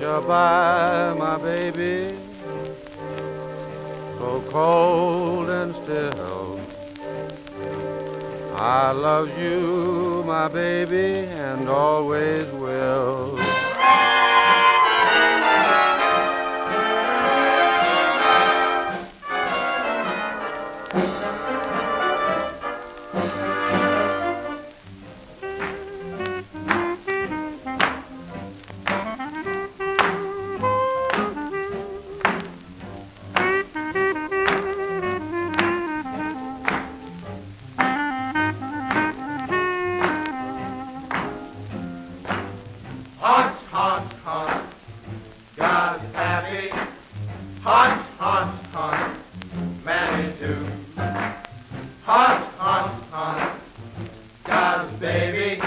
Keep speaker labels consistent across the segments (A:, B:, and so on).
A: by, my baby, so cold and still. I love you, my baby, and always will.
B: Hunt, hunt, hunt. Manny too. Hunt, hunt, hunt. God's baby.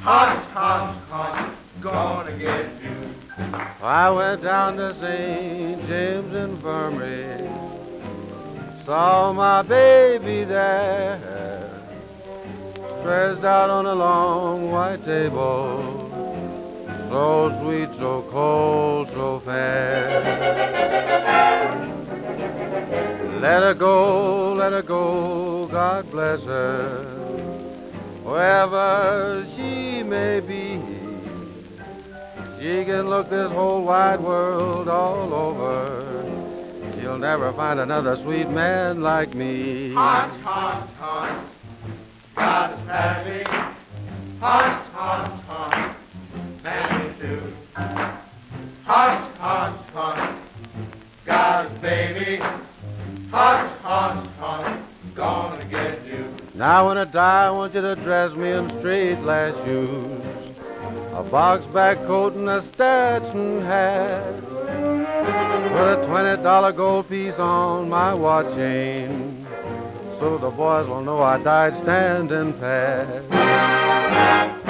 B: Hunt, hunt, hunt. Gonna get you.
A: I went down to St. James Infirmary, saw my baby there, stretched out on a long white table, so sweet, so cold, so fair. Let her go, let her go, God bless her, wherever she may be. She can look this whole wide world all over. She'll never find another sweet man like me.
B: Hunt, hunt, hunt. God is happy. Hunt, hunt, hunt. Manny too. Hunt, hunt, hunt.
A: Now when I die, I want you to dress me in straight glass shoes, a box back coat and a Stetson hat. Put a twenty dollar gold piece on my watch chain, so the boys will know I died standing pat.